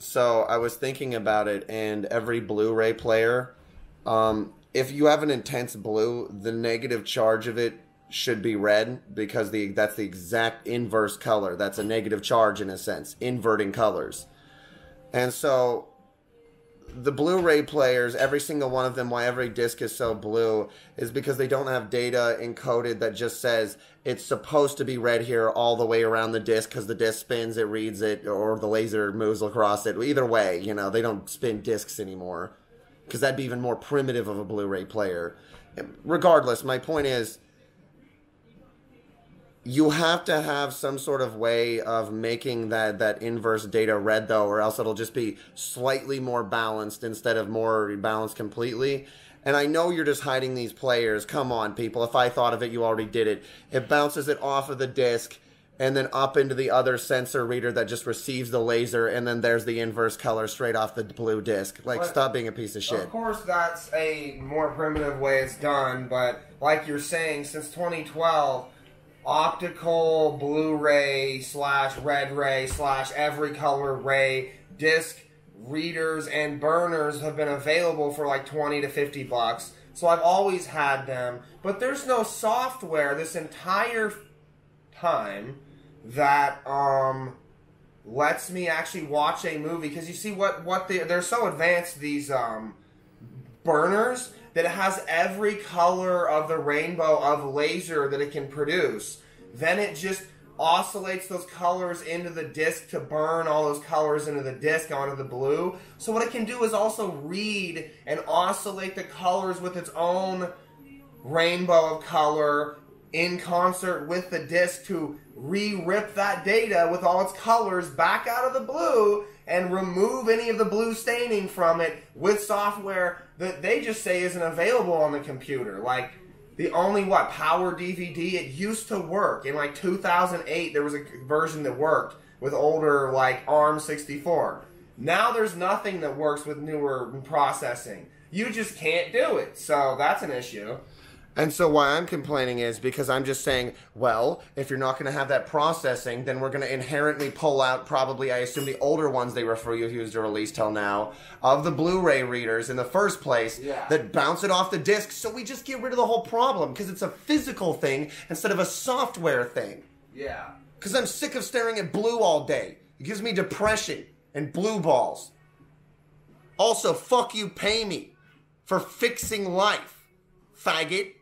So I was thinking about it, and every Blu-ray player, um, if you have an intense blue, the negative charge of it should be red because the that's the exact inverse color. That's a negative charge in a sense, inverting colors. And so the Blu-ray players, every single one of them, why every disc is so blue, is because they don't have data encoded that just says it's supposed to be red here all the way around the disc because the disc spins, it reads it, or the laser moves across it. Either way, you know, they don't spin discs anymore because that'd be even more primitive of a Blu-ray player. Regardless, my point is you have to have some sort of way of making that that inverse data red though or else it'll just be slightly more balanced instead of more balanced completely and I know you're just hiding these players. Come on, people. If I thought of it, you already did it. It bounces it off of the disc and then up into the other sensor reader that just receives the laser, and then there's the inverse color straight off the blue disc. Like, But- stop being a piece of shit. Of course, that's a more primitive way it's done, but like you're saying, since 2012, optical Blu-ray slash red ray slash every color ray disc readers and burners have been available for like 20 to 50 bucks. So I've always had them, but there's no software this entire time that um lets me actually watch a movie. Because you see what what they they're so advanced these um burners that it has every color of the rainbow of laser that it can produce. Then it just oscillates those colors into the disc to burn all those colors into the disc onto the blue. So what it can do is also read and oscillate the colors with its own rainbow of color in concert with the disc to re-rip that data with all its colors back out of the blue and remove any of the blue staining from it with software that they just say isn't available on the computer. Like the only what power DVD it used to work in like 2008 there was a version that worked with older like ARM64. Now there's nothing that works with newer processing. You just can't do it. So that's an issue. And so why I'm complaining is because I'm just saying, well, if you're not going to have that processing, then we're going to inherently pull out probably, I assume, the older ones they refer you refused to release till now of the Blu-ray readers in the first place Yeah. that bounce it off the disc. So we just get rid of the whole problem because it's a physical thing instead of a software thing. Yeah. Because I'm sick of staring at blue all day. It gives me depression and blue balls. Also, fuck you, pay me for fixing life, faggot.